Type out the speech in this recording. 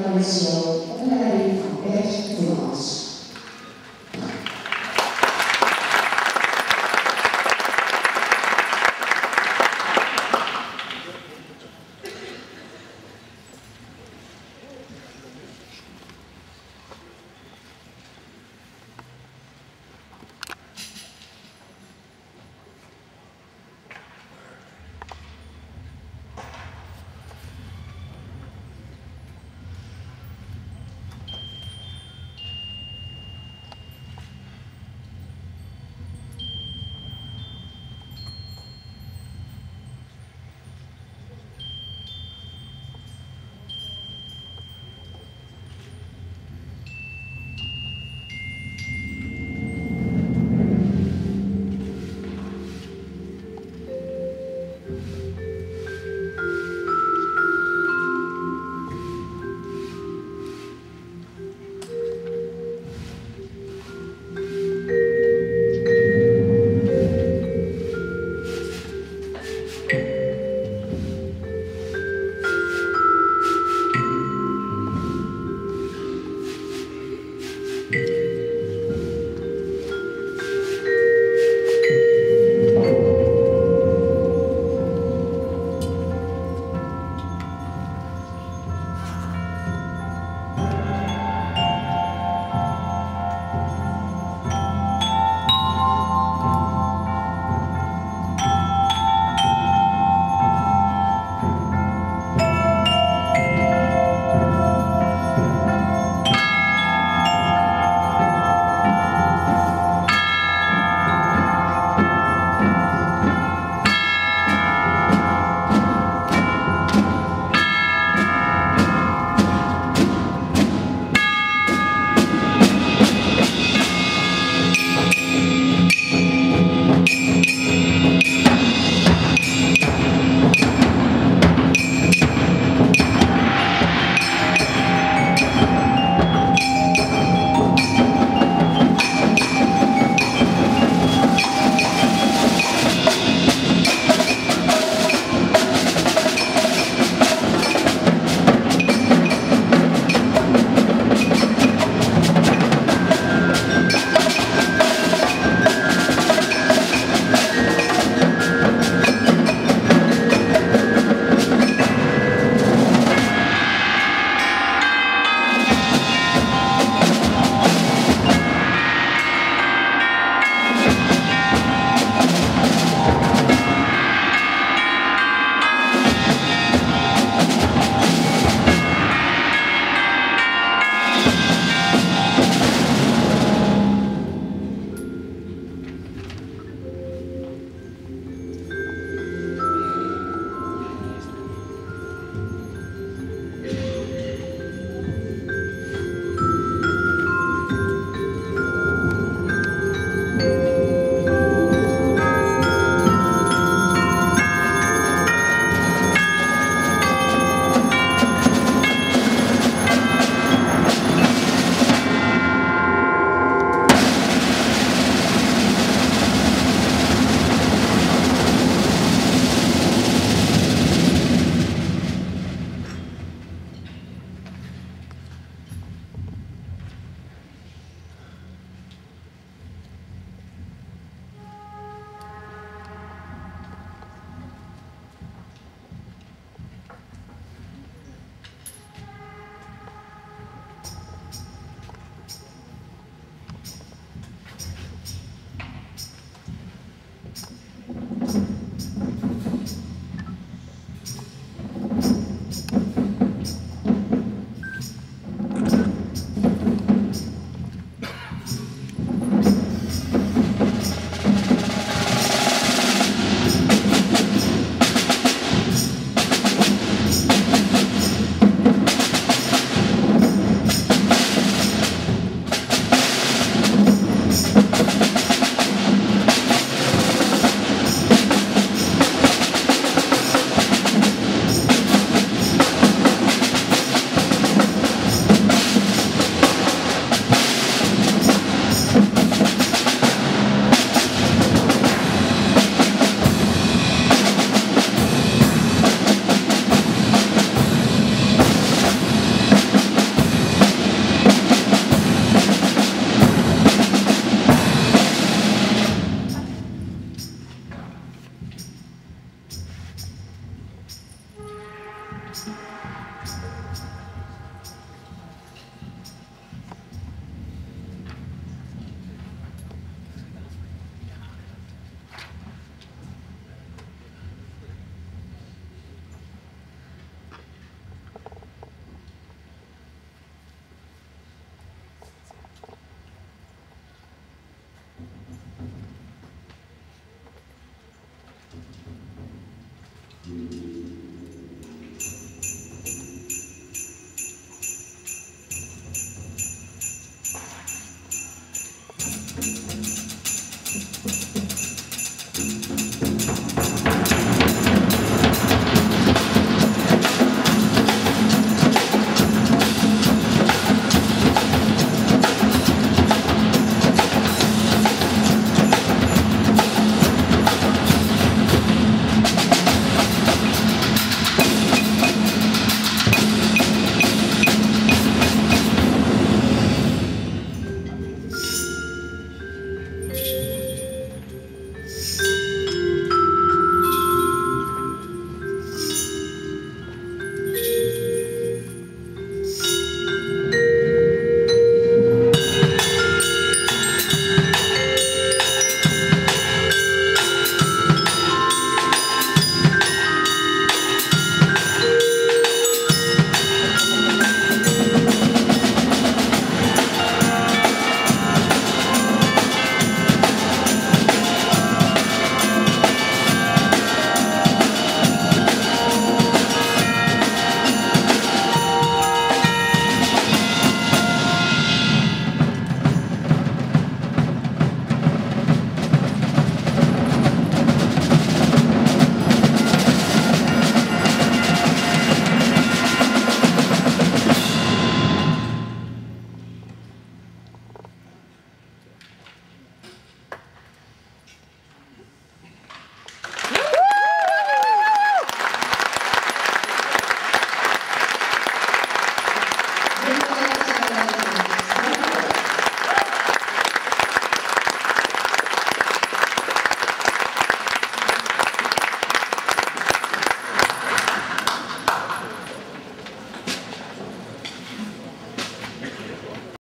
coalição Honoraria Alberto nós.